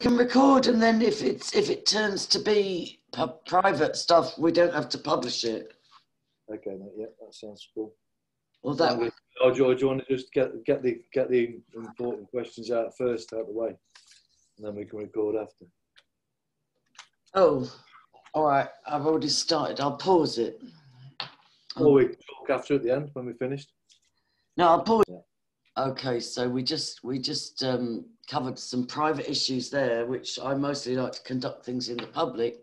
can record, and then if it's if it turns to be private stuff, we don't have to publish it. Okay, mate. Yeah, that sounds cool. Well, that would Oh, George, do you want to just get get the get the important questions out first, out of the way, and then we can record after. Oh, all right. I've already started. I'll pause it. Or we talk after at the end when we finished. No, I'll pause. Yeah. Okay, so we just we just um, covered some private issues there, which I mostly like to conduct things in the public,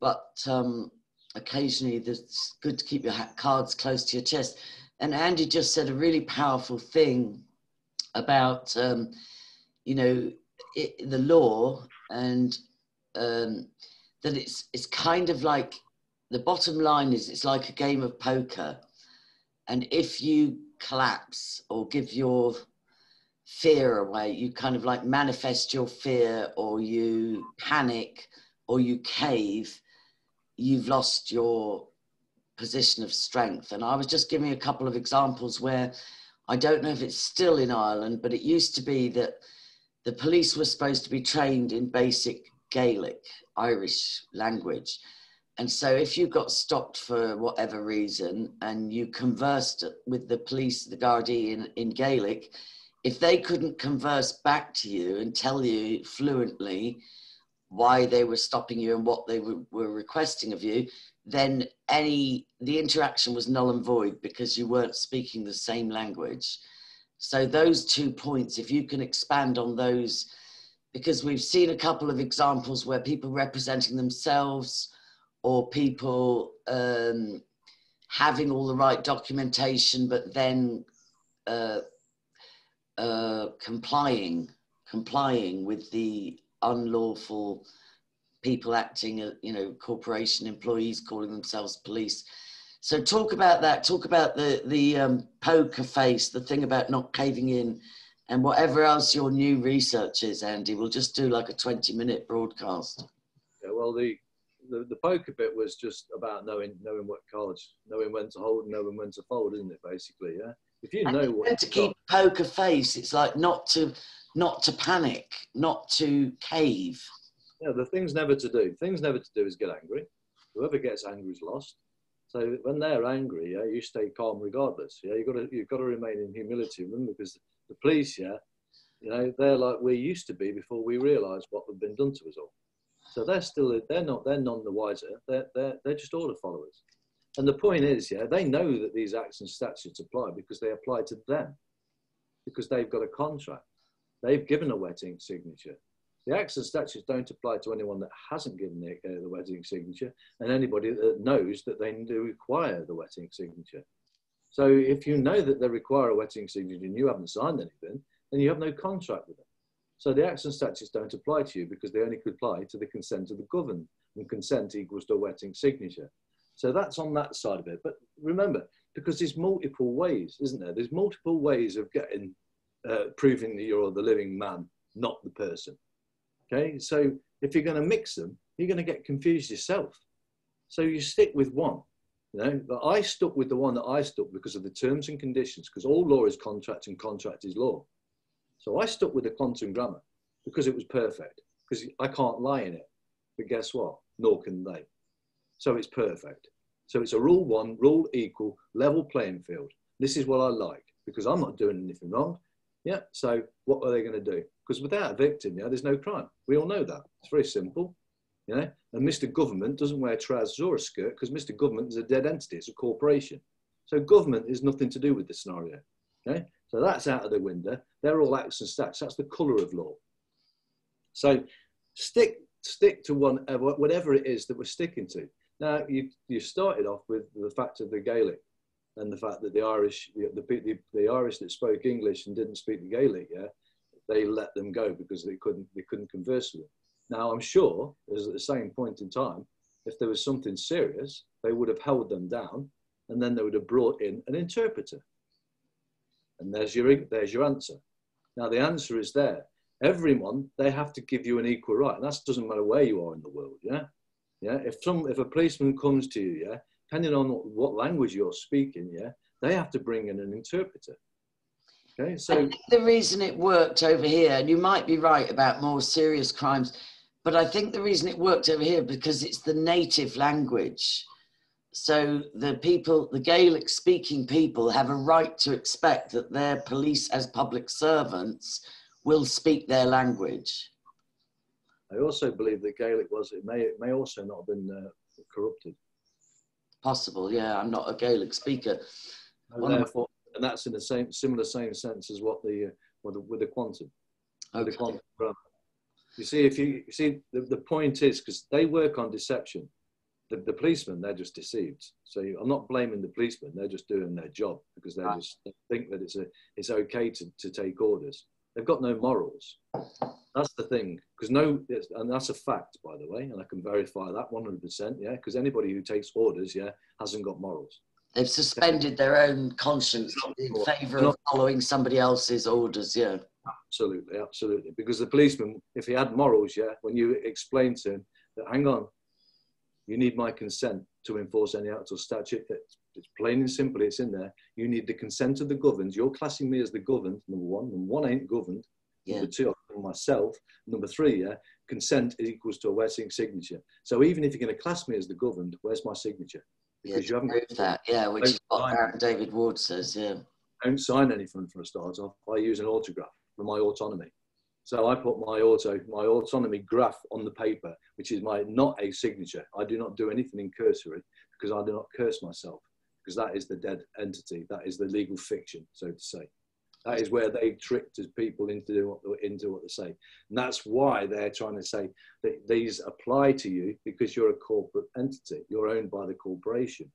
but um, occasionally it's good to keep your cards close to your chest. And Andy just said a really powerful thing about um, you know it, the law and um, that it's it's kind of like the bottom line is it's like a game of poker and if you collapse or give your fear away. You kind of like manifest your fear or you panic or you cave. You've lost your position of strength. And i was just giving a couple of examples where i don't know if it's still in ireland but it used to be that the police were supposed to be trained in basic gaelic irish language and so if you got stopped for whatever reason and you conversed with the police, the Gardaí in, in Gaelic, if they couldn't converse back to you and tell you fluently why they were stopping you and what they were, were requesting of you, then any the interaction was null and void because you weren't speaking the same language. So those two points, if you can expand on those, because we've seen a couple of examples where people representing themselves or people um, having all the right documentation, but then uh, uh, complying, complying with the unlawful people acting, uh, you know, corporation employees calling themselves police. So talk about that. Talk about the the um, poker face, the thing about not caving in, and whatever else your new research is, Andy. We'll just do like a twenty minute broadcast. Yeah, well, the, the the poker bit was just about knowing knowing what cards, knowing when to hold, and knowing when to fold, isn't it? Basically, yeah. If you know what to keep poker face, it's like not to not to panic, not to cave. Yeah, the things never to do. Things never to do is get angry. Whoever gets angry is lost. So when they're angry, yeah, you stay calm regardless. Yeah, you've got to you've got to remain in humility. Remember, because the police, yeah, you know, they're like we used to be before we realised what had been done to us all. So they're still they're not they're none the wiser. They're they're they're just order followers. And the point is, yeah, they know that these acts and statutes apply because they apply to them, because they've got a contract. They've given a wet ink signature. The acts and statutes don't apply to anyone that hasn't given the, uh, the wet ink signature and anybody that knows that they do require the wet ink signature. So if you know that they require a wet ink signature and you haven't signed anything, then you have no contract with them. So the acts and statutes don't apply to you because they only could apply to the consent of the governed, and consent equals to a wet signature. So that's on that side of it. But remember, because there's multiple ways, isn't there? There's multiple ways of getting uh, proving that you're the living man, not the person. Okay, so if you're going to mix them, you're going to get confused yourself. So you stick with one. You know, but I stuck with the one that I stuck because of the terms and conditions, because all law is contract and contract is law. So I stuck with the quantum grammar because it was perfect, because I can't lie in it. But guess what? Nor can they. So it's perfect. So it's a rule one, rule equal, level playing field. This is what I like because I'm not doing anything wrong. Yeah. So what are they going to do? Because without a victim, yeah, there's no crime. We all know that. It's very simple. You know, and Mr. Government doesn't wear trousers or a skirt because Mr. Government is a dead entity. It's a corporation. So government is nothing to do with the scenario. Okay. So that's out of the window. They're all acts and stats. That's the colour of law. So stick stick to one uh, whatever it is that we're sticking to. Now you you started off with the fact of the Gaelic and the fact that the Irish the, the, the Irish that spoke English and didn't speak the Gaelic, yeah, they let them go because they couldn't they couldn't converse with them. Now I'm sure, as at the same point in time, if there was something serious, they would have held them down, and then they would have brought in an interpreter. And there's your there's your answer. Now the answer is there. Everyone they have to give you an equal right, and that doesn't matter where you are in the world. Yeah, yeah. If some if a policeman comes to you, yeah, depending on what language you're speaking, yeah, they have to bring in an interpreter. Okay, so the reason it worked over here, and you might be right about more serious crimes, but I think the reason it worked over here because it's the native language. So the people, the Gaelic speaking people, have a right to expect that their police, as public servants, will speak their language. I also believe that Gaelic was, it may, it may also not have been uh, corrupted. Possible, yeah. I'm not a Gaelic speaker. And, therefore, and that's in the same, similar same sense as what the, uh, with, the with the quantum. Okay. The quantum You see, if you, you see, the, the point is because they work on deception. The, the policemen, they're just deceived. So I'm not blaming the policemen; they're just doing their job because they right. just think that it's a, it's okay to, to take orders. They've got no morals. That's the thing, because no, and that's a fact, by the way, and I can verify that 100%. Yeah, because anybody who takes orders, yeah, hasn't got morals. They've suspended their own conscience in favour of following somebody else's orders. Yeah, absolutely, absolutely. Because the policeman, if he had morals, yeah, when you explain to him that, hang on, you need my consent to enforce any act or statute that it's plain and simple, it's in there. You need the consent of the governed. You're classing me as the governed, number one. Number one ain't governed. Yeah. Number two, I'm myself. Number three, yeah, consent is equals to a wet ink signature. So even if you're going to class me as the governed, where's my signature? Because yeah, you haven't got that. Yeah, which is what David Ward says. Yeah. Don't sign anything for a start off. I use an autograph for my autonomy. So I put my auto, my autonomy graph on the paper, which is my not a signature. I do not do anything in cursory because I do not curse myself because that is the dead entity. That is the legal fiction, so to say. That is where they tricked people into what, into what they say. And that's why they're trying to say that these apply to you because you're a corporate entity. You're owned by the corporation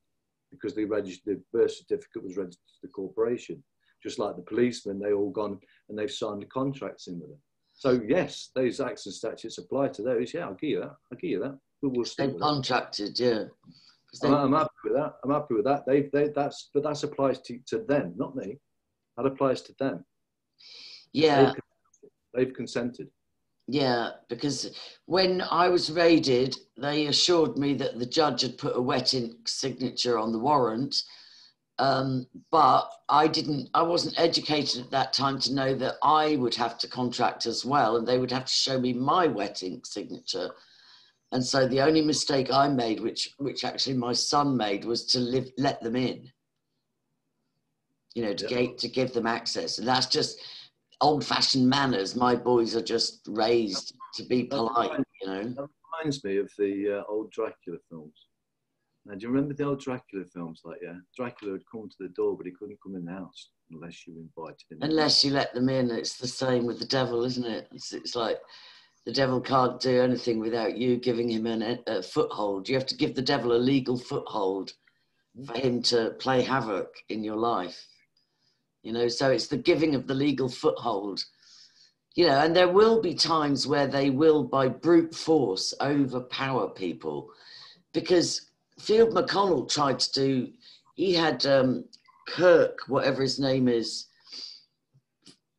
because the, the birth certificate was registered to the corporation. Just like the policemen, they all gone and they've signed contracts in with them. So yes, those acts and statutes apply to those. Yeah, I'll give you that. I'll give you that. We will stick contracted, yeah. I'm, I'm, happy with that. I'm happy with that. They, they, that's, but that applies to, to them, not me. That applies to them. Yeah. They've, they've consented. Yeah, because when I was raided, they assured me that the judge had put a wet ink signature on the warrant. Um, but I didn't, I wasn't educated at that time to know that I would have to contract as well, and they would have to show me my wet ink signature. And so the only mistake I made, which which actually my son made, was to live, let them in. You know, to yeah. get, to give them access, and that's just old-fashioned manners. My boys are just raised to be polite. You know, that reminds me of the uh, old Dracula films. Now, do you remember the old Dracula films? Like, yeah, Dracula would come to the door, but he couldn't come in the house unless you invited him. Unless you let them in. It's the same with the devil, isn't it? It's, it's like the devil can't do anything without you giving him an, a foothold. You have to give the devil a legal foothold for him to play havoc in your life. You know, so it's the giving of the legal foothold. You know, and there will be times where they will, by brute force, overpower people. Because Field McConnell tried to do, he had um, Kirk, whatever his name is,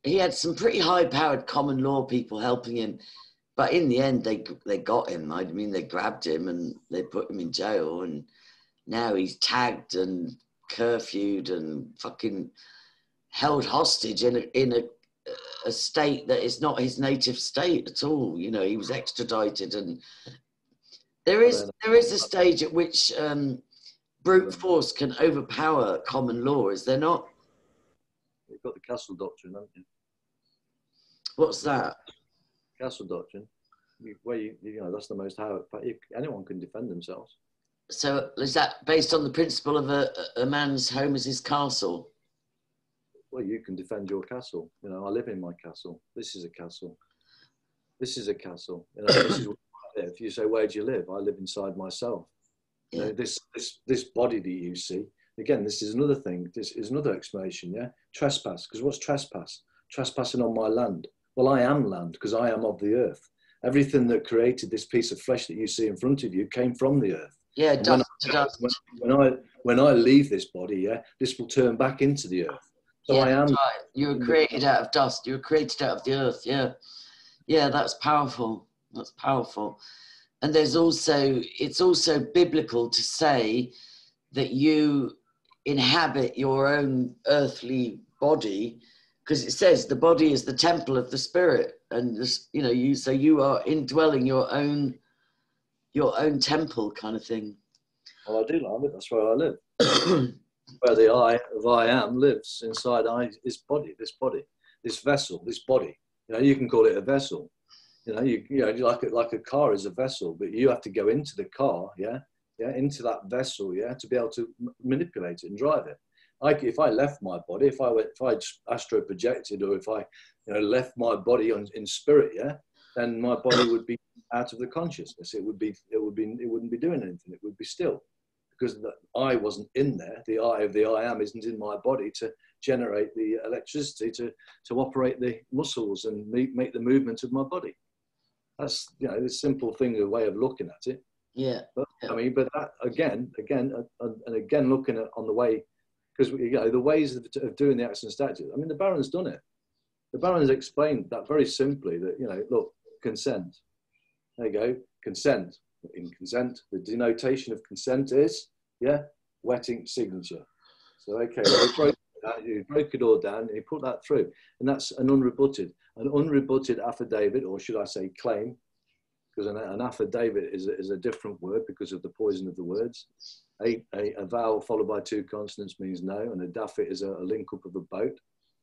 he had some pretty high powered common law people helping him but in the end, they they got him. I mean, they grabbed him and they put him in jail, and now he's tagged and curfewed and fucking held hostage in a, in a a state that is not his native state at all. You know, he was extradited, and there is there is a stage at which um, brute force can overpower common law. Is there not? You've got the castle doctrine, haven't you? What's that? castle doctrine, where you, you know that's the most how anyone can defend themselves. So is that based on the principle of a, a man's home is his castle? Well, you can defend your castle. You know, I live in my castle. This is a castle. This is a castle. You know, this is where I live. You say, where do you live? I live inside myself. You know, this this this body that you see. Again, this is another thing. This is another explanation. Yeah, trespass. Because what's trespass? Trespassing on my land. Well, I am land because I am of the earth. Everything that created this piece of flesh that you see in front of you came from the earth. Yeah, dust when I, dust. When, when, I when I leave this body, yeah, this will turn back into the earth. So yeah, I am. Right. You were created out of dust. You were created out of the earth. Yeah, yeah, that's powerful. That's powerful. And there's also it's also biblical to say that you inhabit your own earthly body because it says the body is the temple of the spirit, and this, you know, you so you are indwelling your own your own temple kind of thing. Well, I do love it. That's where I live. where the I of I am lives inside I, this body, this body, this vessel, this body. You know, you can call it a vessel. You know, you, you know, like a, like a car is a vessel, but you have to go into the car, yeah, yeah, into that vessel, yeah, to be able to manipulate it and drive it. Like if I left my body, if I went, if I astro projected, or if I, you know, left my body on, in spirit, yeah, then my body would be out of the consciousness. It would be, it would be, it wouldn't be doing anything. It would be still because the I wasn't in there. The I of the I am isn't in my body to generate the electricity to, to operate the muscles and make, make the movement of my body. That's, you know, a simple thing, a way of looking at it. Yeah. But, I mean, but that again, again, uh, and again, looking at on the way, because you know the ways of, of doing the action statute. I mean, the Baron's done it. The Baron's explained that very simply. That you know, look, consent. There you go, consent. In consent, the denotation of consent is yeah, wet ink signature. So okay, that, you broke it all down and he put that through, and that's an unrebutted, an unrebutted affidavit, or should I say claim, because an, an affidavit is a, is a different word because of the poison of the words. A, a, a, vowel followed by two consonants means no, and a daffit is a, a, link up of a boat,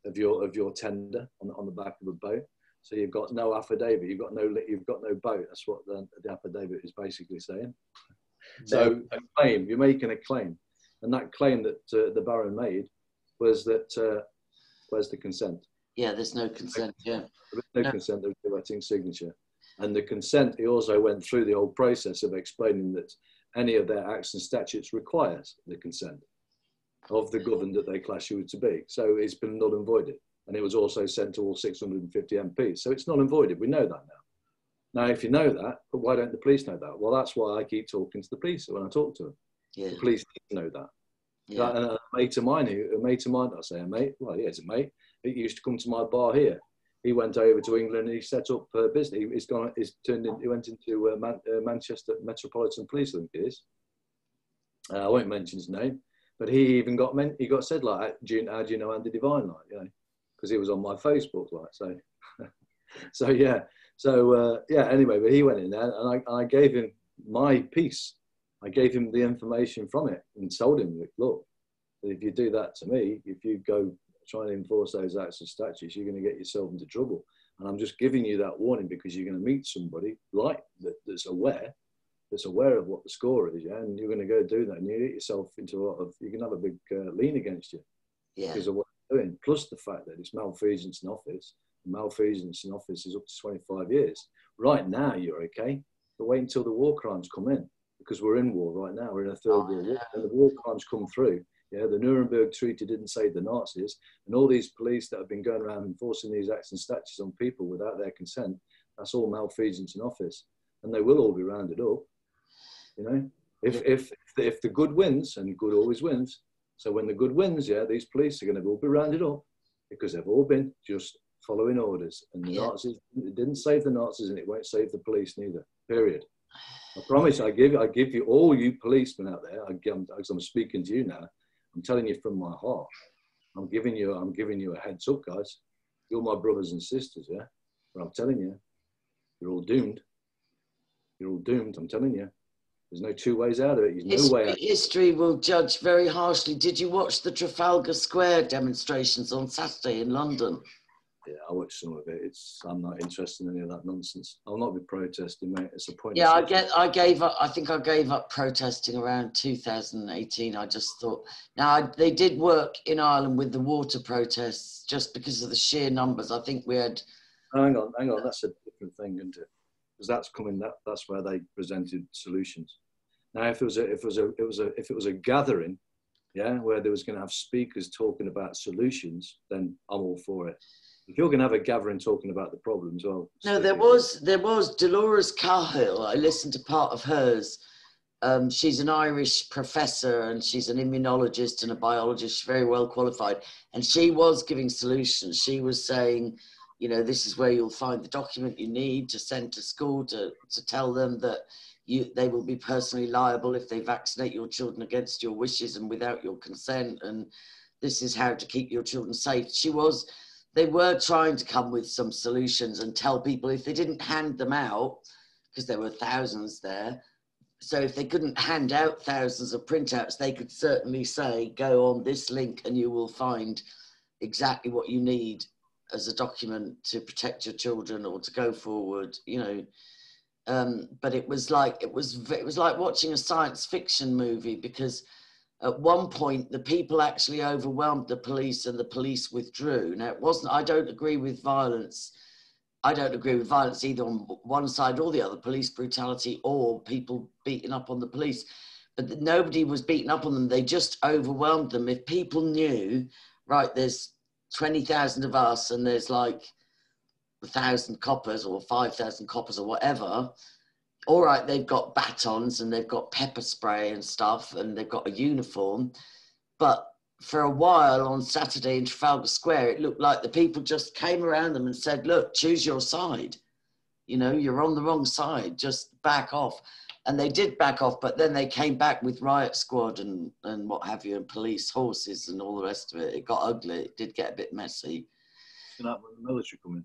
of your of your tender on, on the back of a boat. So you've got no affidavit, you've got no you've got no boat. That's what the, the affidavit is basically saying. So a claim, you're making a claim, and that claim that uh, the Baron made was that uh, where's the consent? Yeah, there's no consent. Yeah, no, no. consent. There's no wet ink signature. And the consent, he also went through the whole process of explaining that any of their acts and statutes requires the consent of the governed that they class you to be. So it's been null and voided. And it was also sent to all 650 MPs. So it's null and voided. We know that now. Now, if you know that, but why don't the police know that? Well, that's why I keep talking to the police when I talk to them. Yeah. The police need to know that. Yeah. A mate of mine, who, a mate of mine, I say a mate, well, yeah, it's a mate. He used to come to my bar here he went over to England and he set up a business. He, has gone, he's turned in, he went into uh, Man, uh, Manchester Metropolitan Police, I think it is. Uh, I won't mention his name, but he even got men, he got said like, do you, how do you know Andy Devine, like, you know, because he was on my Facebook, like, so, so yeah, so uh, yeah. Anyway, but he went in there and I, I gave him my piece. I gave him the information from it and told him, look, if you do that to me, if you go trying to enforce those acts of statutes, you're going to get yourself into trouble. And I'm just giving you that warning because you're going to meet somebody like that, that's aware, that's aware of what the score is, yeah, and you're going to go do that, and you get yourself into a lot of, you can have a big uh, lien against you yeah. because of what you're doing. Plus the fact that it's malfeasance in office. Malfeasance in office is up to 25 years. Right now, you're okay, but wait until the war crimes come in because we're in war right now. We're in a third oh, world war, oh, and the war crimes come through yeah, the Nuremberg Treaty didn't save the Nazis, and all these police that have been going around enforcing these acts and statutes on people without their consent, that's all malfeasance in office, and they will all be rounded up. You know, if if if the, if the good wins, and good always wins, so when the good wins, yeah, these police are going to all be rounded up because they've all been just following orders, and the yeah. Nazis it didn't save the Nazis, and it won't save the police neither. Period. I promise. I give I give you all you policemen out there. I, I'm, I'm speaking to you now. I'm telling you from my heart. I'm giving you, I'm giving you a heads up, guys. You're my brothers and sisters, yeah. But I'm telling you, you're all doomed. You're all doomed. I'm telling you. There's no two ways out of it. There's no history, way. Out. History will judge very harshly. Did you watch the Trafalgar Square demonstrations on Saturday in London? Yeah, I watched some of it. It's I'm not interested in any of that nonsense. I'll not be protesting, mate. It's a point. Yeah, I get. I gave up. I think I gave up protesting around 2018. I just thought. Now I, they did work in Ireland with the water protests just because of the sheer numbers. I think we had. hang on, hang on. That's a different thing, isn't it? Because that's coming. That that's where they presented solutions. Now, if it was a, if it was a, it was a, if it was a gathering, yeah, where there was going to have speakers talking about solutions, then I'm all for it you're going to have a gathering talking about the problems, well. No, there was there was Dolores Cahill. I listened to part of hers. Um, she's an Irish professor and she's an immunologist and a biologist, she's very well qualified. And she was giving solutions. She was saying, you know, this is where you'll find the document you need to send to school to, to tell them that you, they will be personally liable if they vaccinate your children against your wishes and without your consent. And this is how to keep your children safe. She was they were trying to come with some solutions and tell people if they didn't hand them out, because there were thousands there. So if they couldn't hand out thousands of printouts, they could certainly say, go on this link and you will find exactly what you need as a document to protect your children or to go forward, you know. Um, but it was like it was it was like watching a science fiction movie because at one point the people actually overwhelmed the police and the police withdrew. Now it wasn't. I don't agree with violence. I don't agree with violence either on one side or the other, police brutality or people beating up on the police. But nobody was beating up on them. They just overwhelmed them. If people knew, right, there's 20,000 of us and there's like a thousand coppers or 5,000 coppers or whatever, all right, they've got batons and they've got pepper spray and stuff and they've got a uniform. But for a while on Saturday in Trafalgar Square, it looked like the people just came around them and said, look, choose your side. You know, you're on the wrong side, just back off. And they did back off, but then they came back with riot squad and, and what have you, and police horses and all the rest of it. It got ugly. It did get a bit messy. Know, when the military come in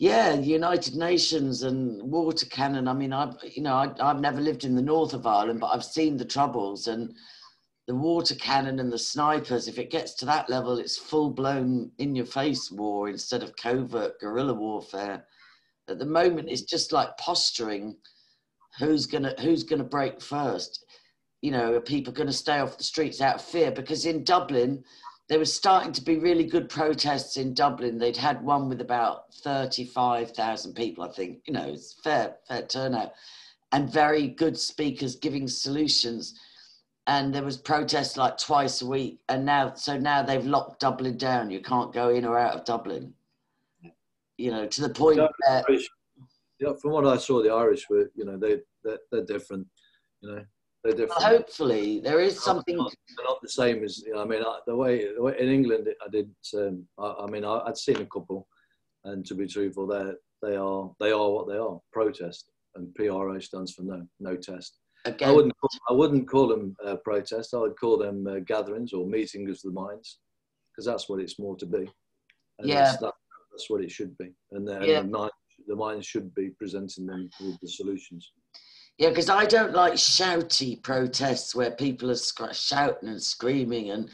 yeah, United Nations and water cannon. I mean, I've you know I, have never lived in the north of Ireland, but I've seen the troubles and the water cannon and the snipers. If it gets to that level, it's full blown in your face war instead of covert guerrilla warfare. At the moment, it's just like posturing. Who's gonna Who's gonna break first? You know, are people going to stay off the streets out of fear? Because in Dublin, there was starting to be really good protests in Dublin. They'd had one with about 35,000 people, I think. You know, it's fair, fair turnout, and very good speakers giving solutions. And there was protests like twice a week. And now, so now they've locked Dublin down. You can't go in or out of Dublin. You know, to the point where. Yeah, from what I saw, the Irish were, you know, they they're, they're different. You know, they're different. Well, hopefully, there is something. Not, not, the same as you know. I mean, I, the, way, the way in England, I did. Um, I, I, mean, I, would seen a couple, and to be truthful, they they are they are what they are. Protest and PRO stands for no no test. Again. I wouldn't call, I wouldn't call them uh, protest. I would call them uh, gatherings or meetings of the minds, because that's what it's more to be. And yeah, that, that's what it should be, and, yeah. the, mind, the minds should be presenting them with the solutions. Yeah, because I don't like shouty protests where people are shouting and screaming and,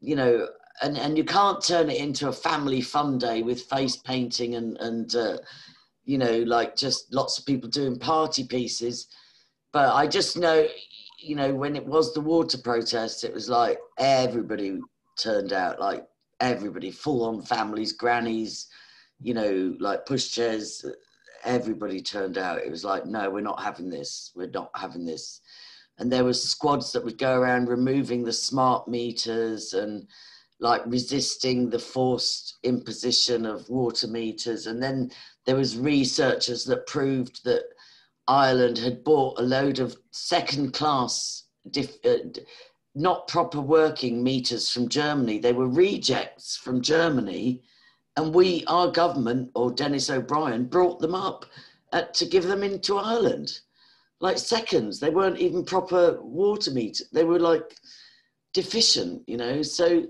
you know, and, and you can't turn it into a family fun day with face painting and, and uh, you know, like just lots of people doing party pieces. But I just know, you know, when it was the water protests, it was like everybody turned out, like everybody, full on families, grannies, you know, like pushchairs, everybody turned out. It was like, no, we're not having this. We're not having this. And there was squads that would go around removing the smart meters and like resisting the forced imposition of water meters. And then there was researchers that proved that Ireland had bought a load of second class, uh, not proper working meters from Germany. They were rejects from Germany and we, our government or Denis O'Brien, brought them up uh, to give them into Ireland. Like seconds, they weren't even proper water meters. They were like deficient, you know. So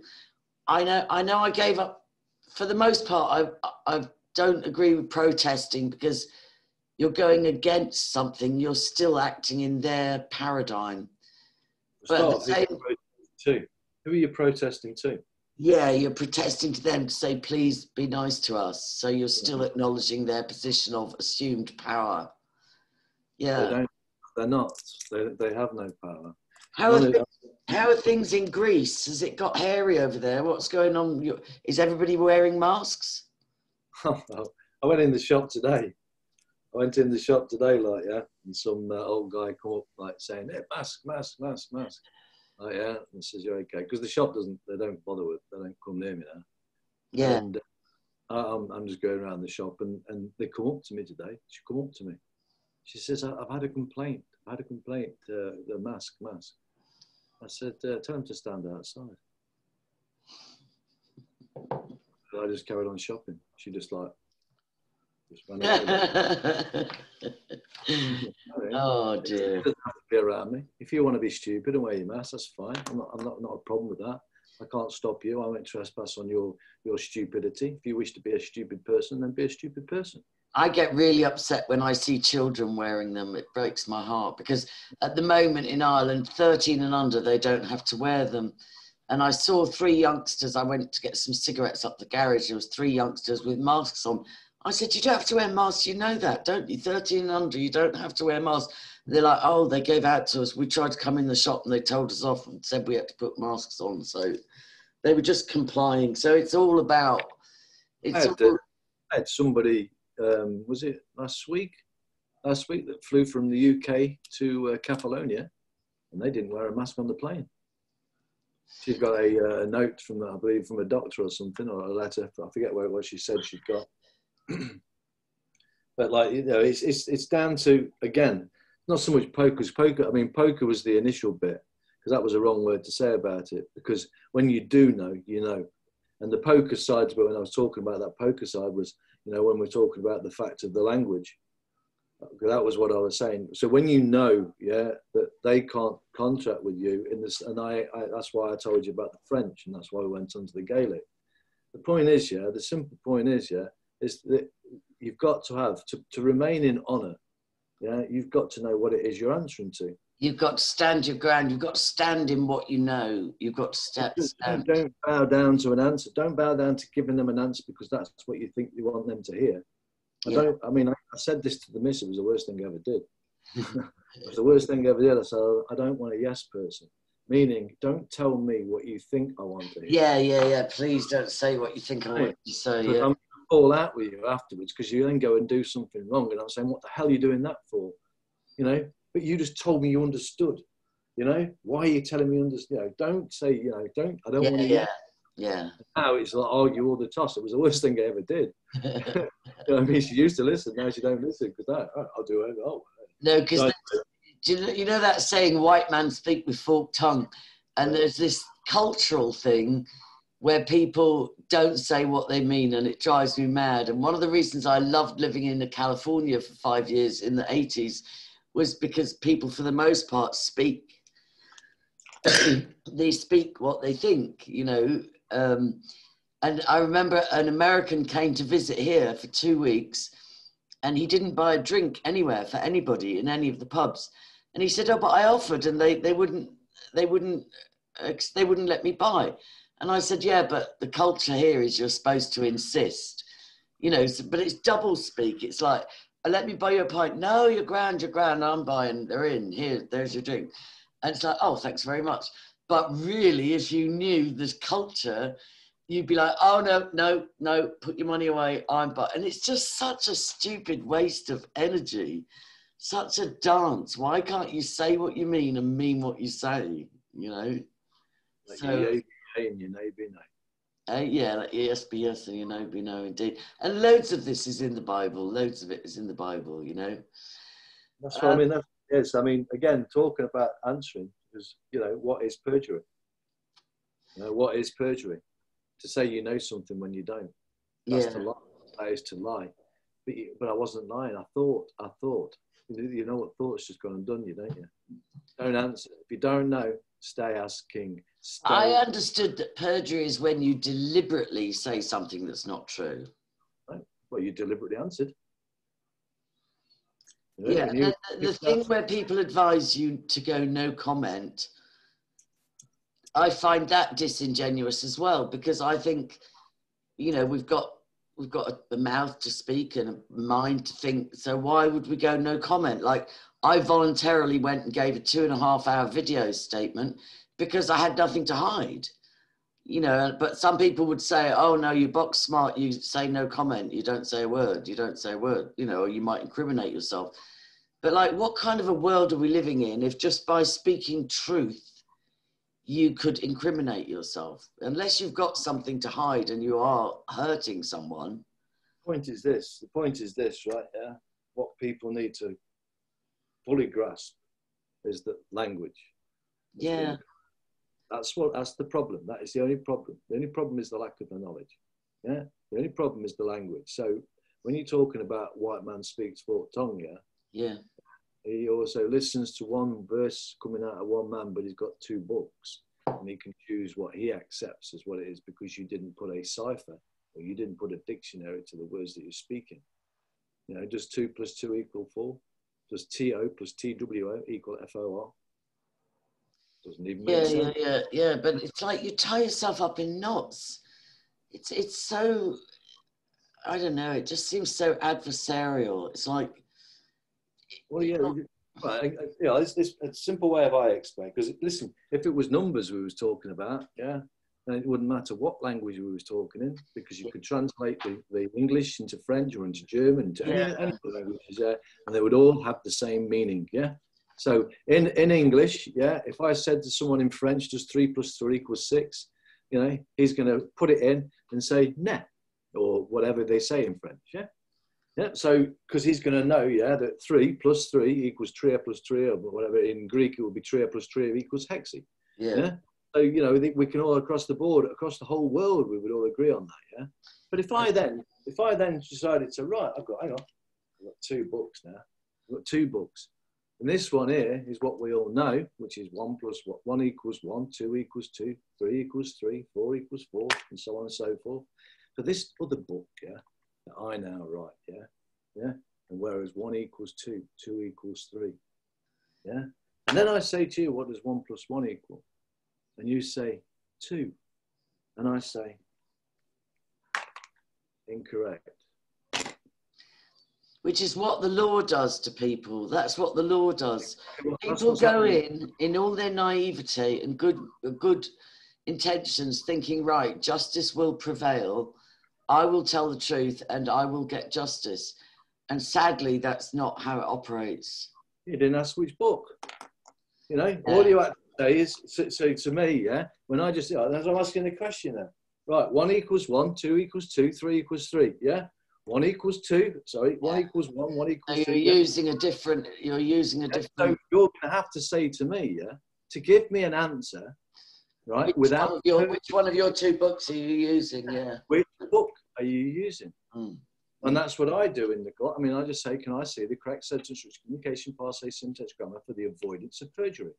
I know, I know, I gave up. For the most part, I, I don't agree with protesting because you're going against something. You're still acting in their paradigm. But same, who are you protesting to? Yeah, you're protesting to them to say, please be nice to us. So you're still acknowledging their position of assumed power. Yeah. They are not. They, they have no power. How are, th- how are things in Greece? Has it got hairy over there? What's going on? Is everybody wearing masks? I went in the shop today. I went in the shop today, like, yeah, and some uh, old guy come up, like, saying, hey, mask, mask, mask, mask. Oh yeah, and says you're okay because the shop doesn't. They don't bother with. They don't come near me now. Yeah. And uh, I'm, I'm just going around the shop and, and they come up to me today. She come up to me. She says, I've had a complaint. I've had a complaint. Uh, the mask, mask. I said, uh, tell him to stand outside. I just carried on shopping. She just like oh dear. It doesn't be around me. If you want to be stupid and wear your mask, that's fine. I'm not, I'm not, not a problem with that. I can't stop you. I won't trespass on your your stupidity. If you wish to be a stupid person, then be a stupid person. I get really upset when I see children wearing them. It breaks my heart because at the moment in Ireland, 13 and under, they don't have to wear them. And I saw three youngsters. I went to get some cigarettes up the garage. There was three youngsters with masks on. I said, "You don't have to wear masks. You know that, don't you? 13 and under, you don't have to wear masks." They're like, "Oh, they gave out to us. We tried to come in the shop and they told us off and said we had to put masks on." So they were just complying. So it's all about. It's I had, all, uh, I had somebody, um, was it last week? Last week that flew from the UK to uh, Catalonia, and they didn't wear a mask on the plane. She's got a, uh, note from, I believe, from a doctor or something, or a letter. I forget what it was she said she'd got. but like you know, it's it's it's down to again, not so much poker's poker. I mean, poker was the initial bit because that was a wrong word to say about it. Because when you do know, you know. And the poker side, but when I was talking about that poker side was, you know, when we're talking about the fact of the language. That was what I was saying. So when you know, yeah, that they can't contract with you in this, and I, I that's why I told you about the French, and that's why we went on to the Gaelic. The point is, yeah, the simple point is, yeah, is that you've got to have to, to remain in honour. Yeah, you've got to know what it is you're answering to. you've got to stand your ground. You've got to stand in what you know. You've got to sta- Don't, stand. don't bow down to an answer. Don't bow down to giving them an answer because that's what you think you want them to hear. I Yeah. don't. I mean, I, I said this to the miss. It was the worst thing I ever did. it was the worst thing I ever did. I said, I don't want a yes person. Meaning, don't tell me what you think I want to hear. Yeah, yeah, yeah. Please don't say what you think I want to say. Yeah. I'm fall out with you afterwards because you then go and do something wrong, and I'm saying, what the hell are you doing that for? You know. But you just told me you understood. You know. Why are you telling me understood? You know, don't say. You know. Don't. I don't Yeah, want to. yeah, yeah. Now it's like oh, argue all the toss. It was the worst thing I ever did. You know I mean, she used to listen. Now she don't listen because that oh, I'll do it. Oh, no, because Right. you know, you know that saying, white man speak with forked tongue? And there's this cultural thing where people don't say what they mean and it drives me mad. And one of the reasons I loved living in California for five years in the 80s was because people, for the most part, speak. they speak what they think, you know. Um, and I remember an American came to visit here for two weeks and he didn't buy a drink anywhere for anybody in any of the pubs. And he said, "Oh, but I offered, and they they wouldn't they wouldn't they wouldn't let me buy." And I said, "Yeah, but the culture here is you're supposed to insist, you know. So, but it's double speak. It's like, "Uh, let me buy you a pint. No, you're grand, you're grand. I'm buying. They're in here. There's your drink. And it's like, oh, thanks very much. But really, if you knew this culture, you'd be like, oh no, no, no, put your money away. I'm but and it's just such a stupid waste of energy, such a dance. Why can't you say what you mean and mean what you say? You know? like So- your yay be yay and your nay be nay. Uh, yeah, like ESBS and you know, we know indeed. And loads of this is in the Bible. Loads of it is in the Bible, you know. That's what I Um, mean. That's yes. I mean, again, talking about answering is you know what is perjury. You know what is perjury? To say you know something when you don't. That's Yeah. to lie. That is to lie. But, you, but I wasn't lying. I thought. I thought. You know- You know what thought's just gone and done you, don't you? Don't answer. If you don't know, stay as king. Stay. I understood that perjury is when you deliberately say something that's not true. well, you deliberately answered. Know, Yeah, you- the, the thing where people advise you to go no comment, I find that disingenuous as well because I think, you know, we've got we've got a, a mouth to speak and a mind to think. So why would we go no comment? Like I voluntarily went and gave a two and a half hour video statement because I had nothing to hide. You know, but some people would say, "Oh no, you box smart. You say no comment. You don't say a word. You don't say a word. You know, or you might incriminate yourself." But like, what kind of a world are we living in if just by speaking truth, you could incriminate yourself? Unless you've got something to hide and you are hurting someone. The point is this the point is this right yeah what people need to fully grasp is that language That's the- Yeah, that's what that's the problem. That is the only problem. The only problem is the lack of the knowledge. Yeah? The only problem is the language. So when you're talking about white man speaks forked tongue yeah? Yeah, he also listens to one verse coming out of one man but he's got two books. And he can choose what he accepts as what it is because you didn't put a cipher or you didn't put a dictionary to the words that you're speaking. You know, does two plus two equal four? Does TO plus TWO equal FOR? Doesn't even make yeah, sense. yeah, yeah, yeah. But it's like you tie yourself up in knots. It's it's so I don't know. It just seems so adversarial. It's like Well, yeah, right. I- I- You know, it's, it's a simple way of I explain. Because listen, if it was numbers we was talking about, yeah, then it wouldn't matter what language we was talking in because you could translate the, the English into French or into German into Yeah. any languages, yeah, and they would all have the same meaning, yeah. So in in English, yeah, if I said to someone in French, does three plus three equals six? You know, he's going to put it in and say ne, or whatever they say in French, yeah. Yeah, so because he's going to know, yeah, that three plus three equals tria plus tria, or whatever. In Greek, it would be tria plus tria equals hexi. yeah. Yeah. So you know, I think we can all across the board, across the whole world, we would all agree on that. Yeah. But if I then, if I then decided to write, I've got, hang on, I've got two books now. I've got two books, and this one here is what we all know, which is one plus what one equals one, two equals two, three equals three, four equals four, and so on and so forth. But this other book, yeah, that I now write, yeah, yeah, and whereas one equals two, two equals three, yeah, and then I say to you, what does one plus one equal? And you say two, and I say incorrect. Which is what the law does to people. That's what the law does. Well, People go in in all their naivety and good good intentions, thinking, right, justice will prevail. I will tell the truth and I will get justice. And sadly, that's not how it operates. You didn't ask which book. You know, Yeah. all you to is, so, so to me, yeah, when I just, as I'm asking the question then, right, one equals one, two equals two, three equals three, yeah? One equals two, sorry, one Yeah. equals one, one So equals you're two. yeah? using a different, you're using a Yeah, So different. you're going to have to say to me, yeah, to give me an answer, right, Which, without one your, which one of your two books are you using? Yeah. which book are you using? Mm. And that's what I do in the court. I mean, I just say, can I see the correct sentence structure, communication, parse, syntax, grammar for the avoidance of perjury?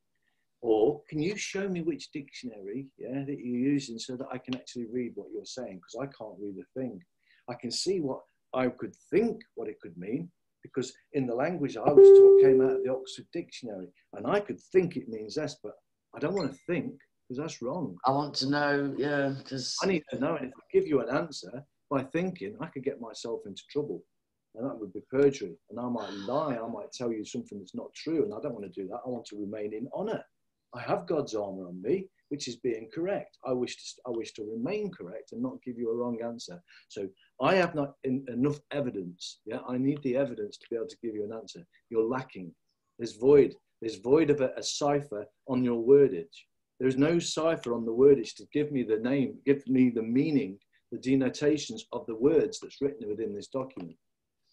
Or can you show me which dictionary, yeah, that you're using so that I can actually read what you're saying? Because I can't read a thing. I can see what I could think what it could mean because in the language I was taught came out of the Oxford Dictionary, and I could think it means this, but I don't want to think because that's wrong. I want to know, yeah, because I need to know, and if I give you an answer by thinking, I could get myself into trouble. And that would be perjury. And I might lie, I might tell you something that's not true, and I don't want to do that. I want to remain in honor. I have God's armor on me, which is being correct. I wish to, I wish to remain correct and not give you a wrong answer. So I have not in, enough evidence. Yeah, I need the evidence to be able to give you an answer. You're lacking. There's void. There's void of a, a cipher on your wordage. There's no cipher on the wordage to give me the name, give me the meaning, the denotations of the words that's written within this document.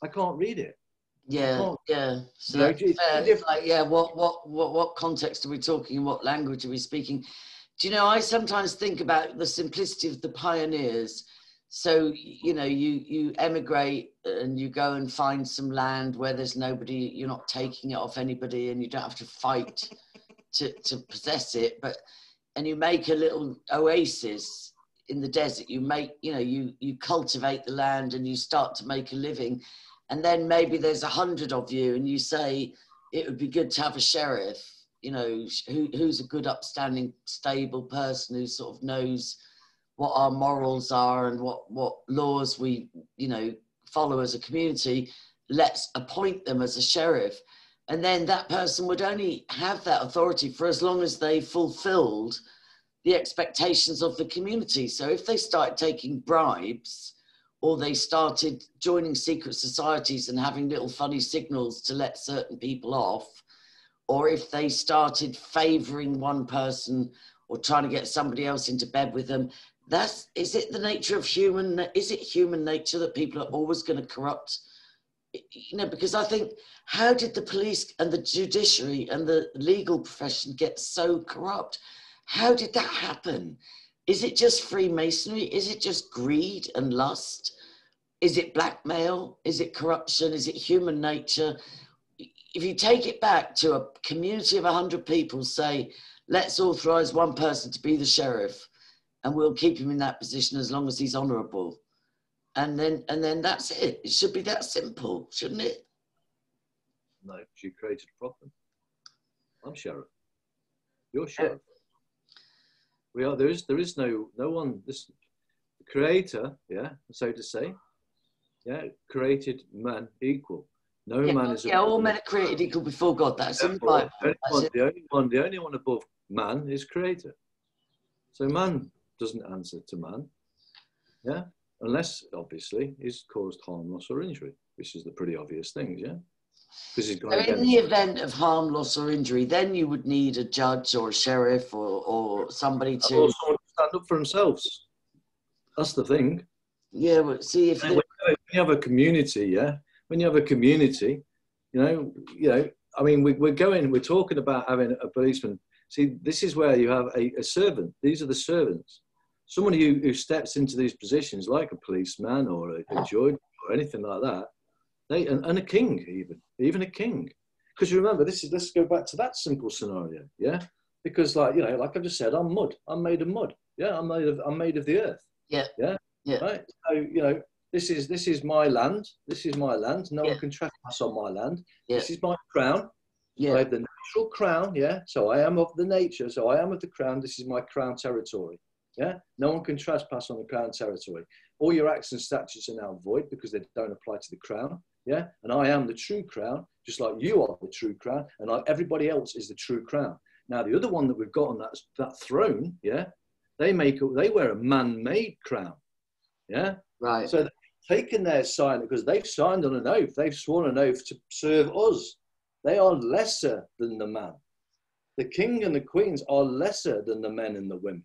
I can't read it. Yeah, Oh. yeah. So No, that's it's fair. different. like, yeah, what, what, what, what context are we talking? What language are we speaking? Do you know? I sometimes think about the simplicity of the pioneers. So you know, you you emigrate and you go and find some land where there's nobody. You're not taking it off anybody, and you don't have to fight to to possess it. But and you make a little oasis in the desert. You make you know you you cultivate the land and you start to make a living and then maybe there's a hundred of you and you say it would be good to have a sheriff you know who, who's a good upstanding stable person who sort of knows what our morals are and what what laws we you know follow as a community let's appoint them as a sheriff. And then that person would only have that authority for as long as they fulfilled the expectations of the community. So if they start taking bribes or they started joining secret societies and having little funny signals to let certain people off, or if they started favoring one person or trying to get somebody else into bed with them. That's is it the nature of human? Is it human nature that people are always going to corrupt? You know, because I think how did the police and the judiciary and the legal profession get so corrupt? How did that happen? Is it just Freemasonry? Is it just greed and lust? Is it blackmail? Is it corruption? Is it human nature? If you take it back to a community of 100 people, say, let's authorize one person to be the sheriff and we'll keep him in that position as long as he's honorable. And then, and then that's it. It should be that simple, shouldn't it? No, she created a problem. I'm sheriff. You're sheriff. We are. There is. There is no. No one. This creator. Yeah. So to say. Yeah. Created man equal. No yeah, man is. Yeah. All men are created equal before God. That's in the Bible. The only, one, the only one. The only one above man is creator. So man doesn't answer to man. Yeah. Unless obviously he's caused harm, loss, or injury, which is the pretty obvious things. Yeah. So in the event of harm, loss, or injury, then you would need a judge or a sheriff or, or somebody to or stand up for themselves. That's the thing. Yeah, but see if when you have a community, yeah, when you have a community, you know, you know, I mean, we, we're going, we're talking about having a policeman. See, this is where you have a, a servant. These are the servants. Someone who, who steps into these positions, like a policeman or a, a judge or anything like that, they and, and a king even even a king. Because you remember, this is let's go back to that simple scenario, yeah. Because like you know, like I just said, I'm mud. I'm made of mud. Yeah, I'm made of I'm made of the earth. Yeah. Yeah. Yeah. Right. So you know, this is this is my land. This is my land. No yeah. one can trespass on my land. Yeah. This is my crown. Yeah. I have the natural crown. Yeah. So I am of the nature. So I am of the crown. This is my crown territory. Yeah. No one can trespass on the crown territory. All your acts and statutes are now void because they don't apply to the crown. Yeah. And I am the true crown, just like you are the true crown, and everybody else is the true crown. Now, the other one that we've got on that, that throne, yeah, they make they wear a man-made crown. Yeah. Right. So they've taken their sign because they've signed on an oath. They've sworn an oath to serve us. They are lesser than the man. The king and the queens are lesser than the men and the women.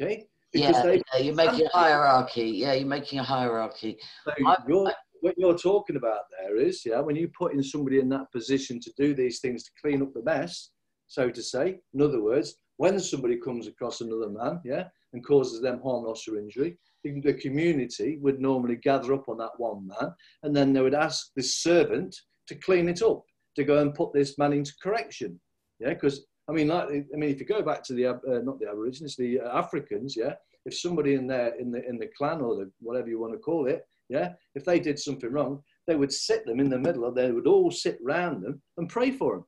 Okay? Because yeah, yeah, you're making a hierarchy. Yeah, you're making a hierarchy. So you're, what you're talking about there is, yeah, when you put in somebody in that position to do these things to clean up the mess, so to say. In other words, when somebody comes across another man, yeah, and causes them harm, loss, or injury, the community would normally gather up on that one man, and then they would ask this servant to clean it up, to go and put this man into correction. Yeah, because I mean, like, I mean, if you go back to the uh, not the Aborigines, the uh, Africans, yeah, if somebody in there in the in the clan or the whatever you want to call it, yeah, if they did something wrong, they would sit them in the middle, and they would all sit round them and pray for them.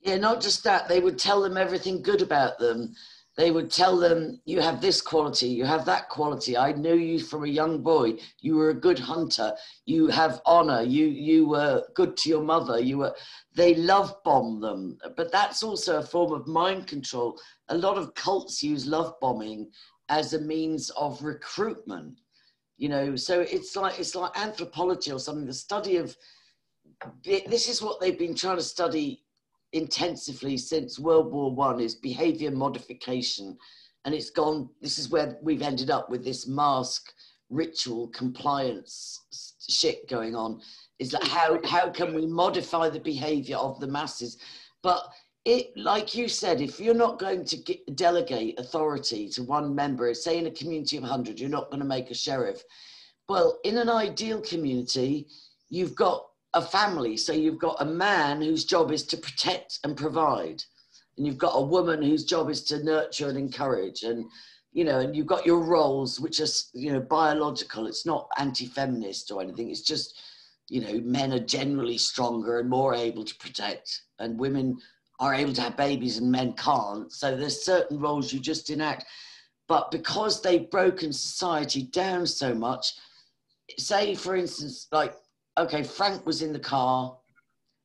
Yeah, not just that, they would tell them everything good about them. They would tell them, You have this quality, you have that quality. I knew you from a young boy. You were a good hunter. You have honor. You, you were good to your mother. You were, they love bomb them. But that's also a form of mind control. A lot of cults use love bombing as a means of recruitment you know so it's like it's like anthropology or something the study of this is what they've been trying to study intensively since world war one is behavior modification. And it's gone this is where we've ended up with this mask ritual compliance shit going on is like how how can we modify the behavior of the masses? But it like you said if you're not going to get, delegate authority to one member say in a community of 100 you're not going to make a sheriff. Well in an ideal community you've got a family so you've got a man whose job is to protect and provide and you've got a woman whose job is to nurture and encourage and you know and you've got your roles which are you know biological. It's not anti-feminist or anything. It's just you know men are generally stronger and more able to protect and women are able to have babies and men can't. So there's certain roles you just enact. But because they've broken society down so much, say for instance, like, okay, Frank was in the car,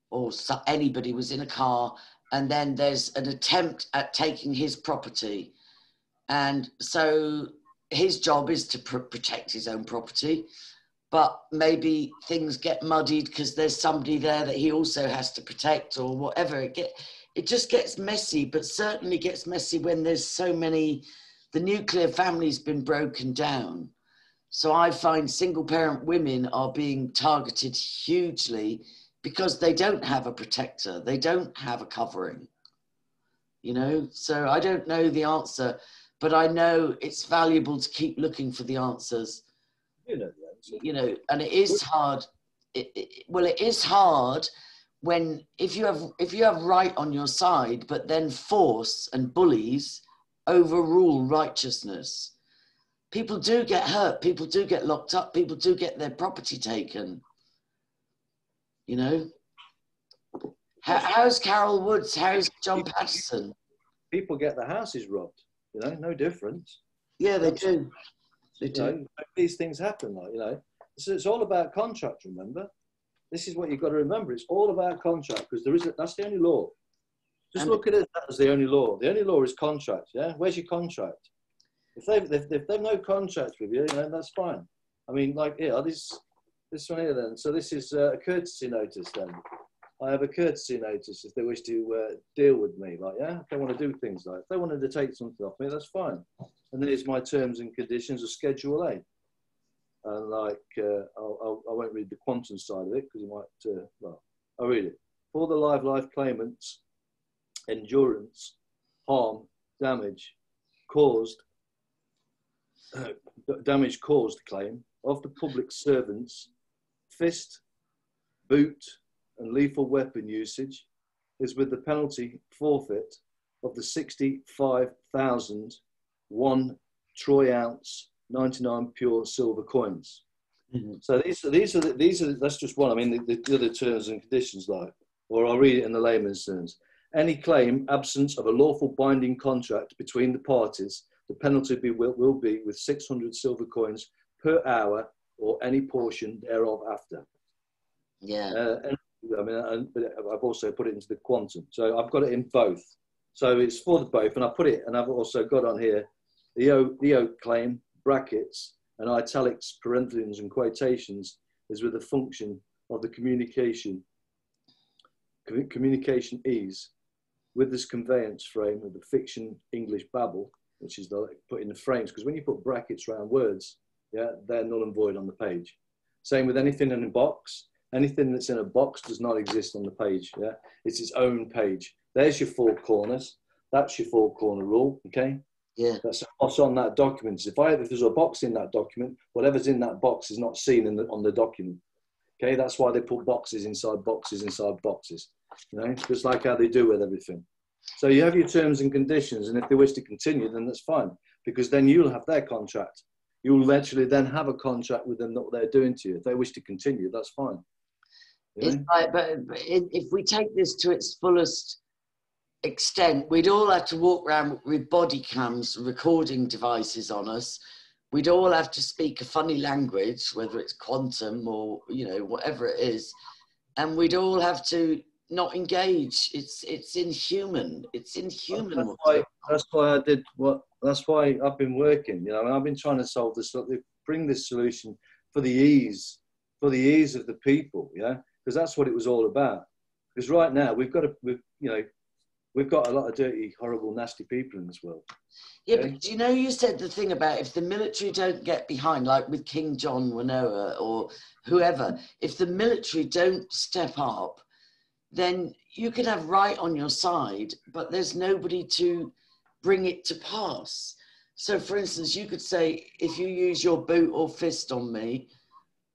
or anybody was in a car, and then there's an attempt at taking his property. And so his job is to pr- protect his own property but maybe things get muddied because there's somebody there that he also has to protect or whatever it get it just gets messy, but certainly gets messy when there's so many, the nuclear family's been broken down. So I find single parent women are being targeted hugely because they don't have a protector, they don't have a covering. You know, so I don't know the answer, but I know it's valuable to keep looking for the answers. You know, the answer. you know and it is hard. It, it, well, it is hard when if you have if you have right on your side but then force and bullies overrule righteousness. People do get hurt people do get locked up people do get their property taken. You know? How, how's carol woods? How's john patterson People get their houses robbed. You know, no difference. yeah they do. They You do. know, these things happen. Like you know, so it's all about contract. Remember, this is what you've got to remember. It's all about contract because there is a, that's the only law. Just And- look at it as the only law. The only law is contract. Yeah, where's your contract? If they've if, if they've no contract with you, you know, that's fine. I mean, like here, this this one here then. So this is uh, a courtesy notice then. I have a courtesy notice if they wish to uh, deal with me. Like, yeah, if they want to do things like, if they wanted to take something off me, that's fine. And then it's my terms and conditions of Schedule A. And like, uh, I won't read the quantum side of it because you might, uh, well, I'll read it. For the live life claimants, endurance, harm, damage caused, uh, damage caused claim of the public servants, fist, boot, and lethal weapon usage is with the penalty forfeit of the 65,000 one troy ounce 99 pure silver coins. Mhm. So these are these are the, these are that's just one. I mean the, the other terms and conditions like, or I'll read it in the layman's terms. Any claim absence of a lawful binding contract between the parties, the penalty be, will, will be with 600 silver coins per hour or any portion thereof after. yeah Uh, and, I mean, but I've also put it into the quantum. So I've got it in both. So it's for the both, and I put it, and I've also got on here the oak, the oak claim brackets and italics, parentheses, and quotations is with the function of the communication communication ease with this conveyance frame of the fiction English babble, which is the put in the frames. Because when you put brackets around words, yeah, they're null and void on the page. Same with anything in a box. Anything that's in a box does not exist on the page. Yeah, it's its own page. There's your four corners. That's your four corner rule. Okay, yeah that's what's on that document. If I if there's a box in that document, whatever's in that box is not seen in the, on the document. Okay, that's why they put boxes inside boxes inside boxes. You know, just like how they do with everything. So you have your terms and conditions, and if they wish to continue, then that's fine because then you'll have their contract. You'll literally then have a contract with them that they're doing to you. If they wish to continue, that's fine. You It's like, but, if we take this to its fullest extent, we'd all have to walk around with body cams, recording devices on us. We'd all have to speak a funny language, whether it's quantum or you know whatever it is, and we'd all have to not engage. It's it's inhuman. It's inhuman. That's why, that's why I did what. That's why I've been working. You know, and I've been trying to solve this, bring this solution for the ease, for the ease of the people. Yeah, because that's what it was all about. Because right now we've got to, we've, you know, we've got a lot of dirty, horrible, nasty people in this world. Yeah, Okay. but do you know you said the thing about if the military don't get behind, like with King John Wanoa or whoever, if the military don't step up, then you could have right on your side, but there's nobody to bring it to pass. So, for instance, you could say, if you use your boot or fist on me,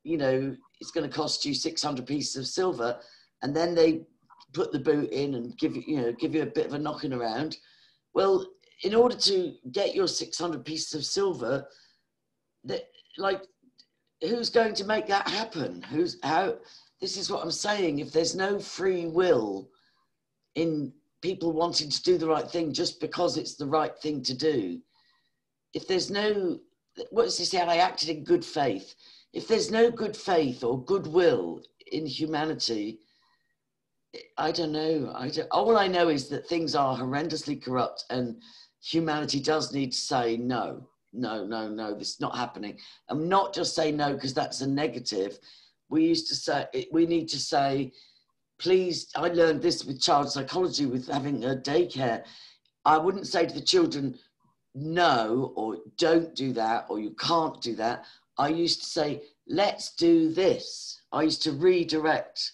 you know, it's going to cost you 600 pieces of silver. And then they put the boot in and give you, know, give you a bit of a knocking around. Well, in order to get your 600 pieces of silver, that like, who's going to make that happen? Who's how? This is what I'm saying. If there's no free will in people wanting to do the right thing just because it's the right thing to do, if there's no, what does he say? I acted in good faith. If there's no good faith or goodwill in humanity, I don't know. I don't, all I know is that things are horrendously corrupt, and humanity does need to say no, no, no, no. This is not happening, and not just say no because that's a negative. We used to say we need to say, please. I learned this with child psychology with having a daycare. I wouldn't say to the children, no, or don't do that, or you can't do that. I used to say, let's do this. I used to redirect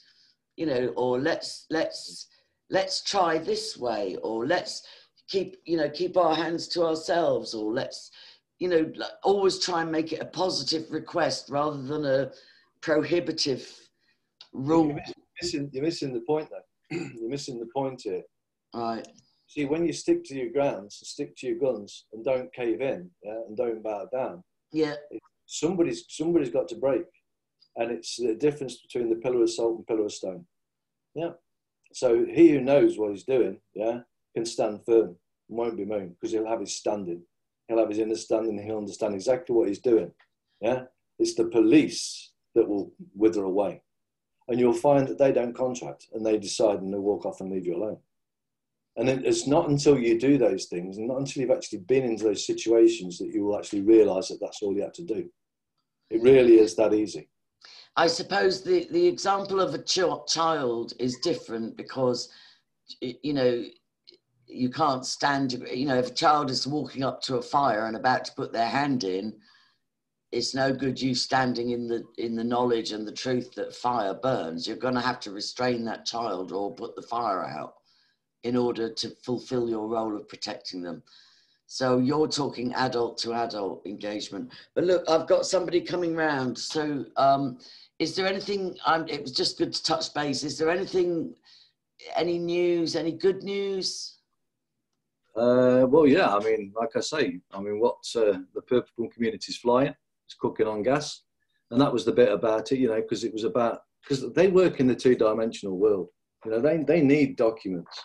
you know or let's let's let's try this way or let's keep you know keep our hands to ourselves or let's you know always try and make it a positive request rather than a prohibitive rule missing, you're missing the point though. you're missing the point here. Right. See, when you stick to your grounds, stick to your guns, and don't cave in, yeah, and don't bow down. Yeah. Somebody's somebody's got to break, and it's the difference between the pillar of salt and pillar of stone. Yeah. So he who knows what he's doing, yeah, can stand firm and won't be moved because he'll have his standing, he'll have his understanding, he'll understand exactly what he's doing. Yeah. It's the police that will wither away, and you'll find that they don't contract and they decide and they walk off and leave you alone. And it's not until you do those things and not until you've actually been into those situations that you will actually realize that that's all you have to do. It really is that easy. I suppose the, the example of a ch- child is different because, you know, you can't stand, you know, if a child is walking up to a fire and about to put their hand in, it's no good you standing in the in the knowledge and the truth that fire burns. You're going to have to restrain that child or put the fire out in order to fulfill your role of protecting them. So you're talking adult to adult engagement. But look, I've got somebody coming round. So um, is there anything, um, it was just good to touch base. Is there anything, any news, any good news? Uh, well, yeah, I mean, like I say, I mean, what uh, the Purple community is flying, it's cooking on gas. And that was the bit about it, you know, because it was about, because they work in the two dimensional world. You know, they, they need documents.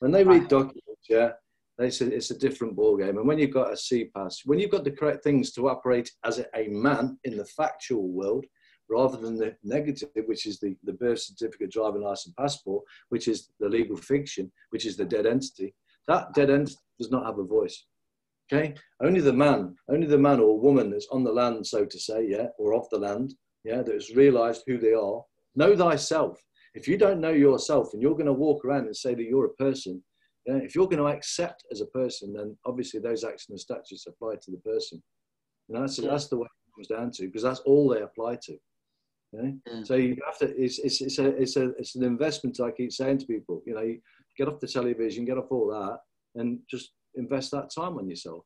When they read documents, yeah, it's a, it's a different ball game. And when you've got a C pass, when you've got the correct things to operate as a man in the factual world, rather than the negative, which is the, the birth certificate, driving license, passport, which is the legal fiction, which is the dead entity, that dead entity does not have a voice. Okay, only the man, only the man or woman that's on the land, so to say, yeah, or off the land, yeah, that has realised who they are. Know thyself. If you don't know yourself and you're going to walk around and say that you're a person, yeah, if you're going to accept as a person, then obviously those actions and statutes apply to the person. You know, that's, yeah. that's the way it comes down to because that's all they apply to. Yeah? yeah. So you have to. It's, it's, it's a it's a it's an investment. I keep saying to people, you know, you get off the television, get off all that, and just invest that time on yourself.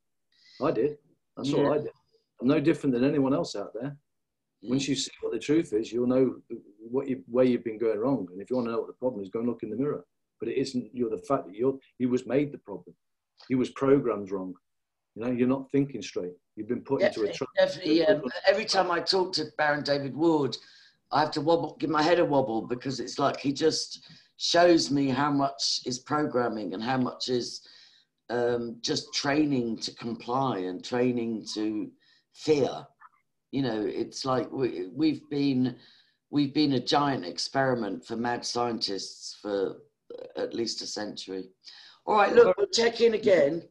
I did. That's yeah. all I did. I'm no different than anyone else out there. Once mm. you see what the truth is, you'll know what you, where you've been going wrong. And if you want to know what the problem is, go and look in the mirror. But it isn't you're the fact that you're he was made the problem. He was programmed wrong. You know, you're not thinking straight. You've been put definitely, into a trap. Definitely. Every time I talk to Baron David Ward, I have to wobble, give my head a wobble because it's like he just shows me how much is programming and how much is um, just training to comply and training to fear you know, it's like we, we've been we've been a giant experiment for mad scientists for at least a century. All right, look, we'll check in again.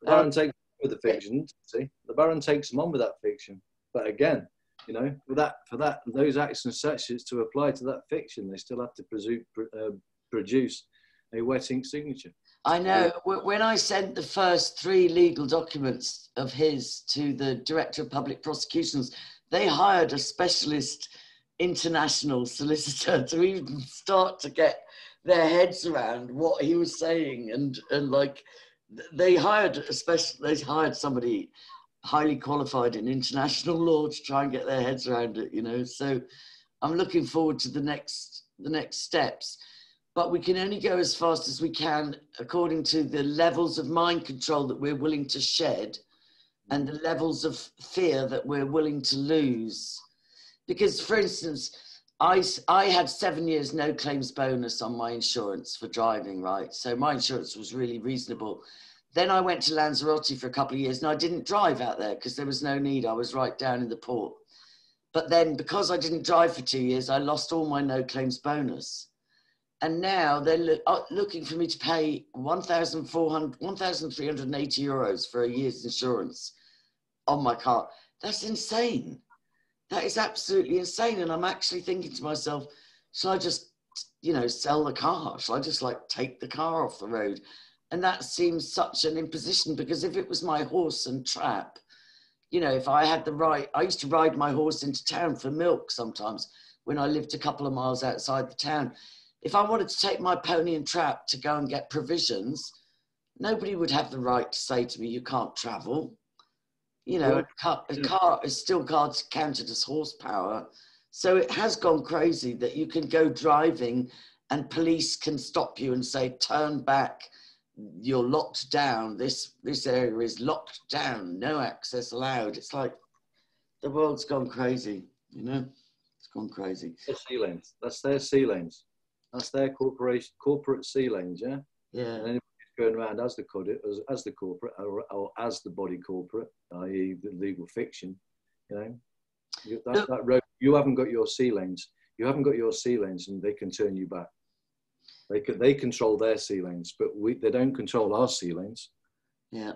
The Baron um, takes with the fiction. See, the Baron takes them on with that fiction, but again, you know, for that for that those acts and statutes to apply to that fiction, they still have to presume, uh, produce a wet ink signature. I know. When I sent the first three legal documents of his to the Director of Public Prosecutions, they hired a specialist international solicitor to even start to get their heads around what he was saying and and like they hired especially they hired somebody highly qualified in international law to try and get their heads around it you know so i'm looking forward to the next the next steps but we can only go as fast as we can according to the levels of mind control that we're willing to shed and the levels of fear that we're willing to lose. Because, for instance, I, I had seven years no claims bonus on my insurance for driving, right? So my insurance was really reasonable. Then I went to Lanzarote for a couple of years and I didn't drive out there because there was no need. I was right down in the port. But then because I didn't drive for two years, I lost all my no claims bonus and now they're lo- uh, looking for me to pay 1,400, 1,380 euros for a year's insurance on my car. That's insane. That is absolutely insane. And I'm actually thinking to myself, should I just, you know, sell the car? Should I just like take the car off the road? And that seems such an imposition because if it was my horse and trap, you know, if I had the right, I used to ride my horse into town for milk sometimes when I lived a couple of miles outside the town if I wanted to take my pony and trap to go and get provisions, nobody would have the right to say to me, you can't travel. You know, a car, is still counted as horsepower, So it has gone crazy that you can go driving and police can stop you and say, turn back, you're locked down. This, this area is locked down, no access allowed. It's like the world's gone crazy, you know? It's gone crazy. Their sea lanes. That's their sea lanes. That's their corporation, corporate sea lanes, yeah? Yeah. And going around as the, as, as the corporate or, or as the body corporate, i.e. the legal fiction, you know? You, that's that road. You haven't got your sea lanes. You haven't got your sea lanes and they can turn you back. They, can, they control their sea lanes, but we, they don't control our sea lanes. Yeah.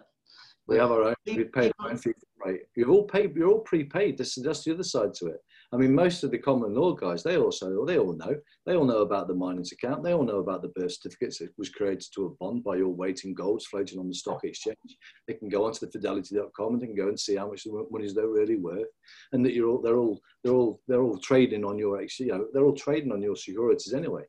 We have our own. We've paid our own fee Right. You're all paid. You're all prepaid. This is that's the other side to it. I mean, most of the common law guys, they also, they all know. They all know about the miners account. They all know about the birth certificates. It was created to a bond by your weight in golds floating on the stock exchange. They can go onto the fidelity.com and they can go and see how much the money is they're really worth, and that you're all, they're all, they're all, they're all trading on your, you know, they're all trading on your securities anyway.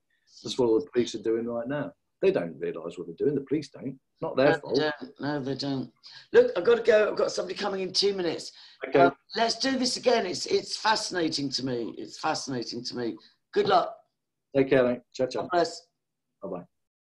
That's what all the police are doing right now. They don't realise what they're doing. The police don't. Not their no, fault. They no, they don't. Look, I've got to go. I've got somebody coming in two minutes. Okay. Um, let's do this again. It's it's fascinating to me. It's fascinating to me. Good luck. Take care, mate. Ciao, ciao. God bless. Bye bye.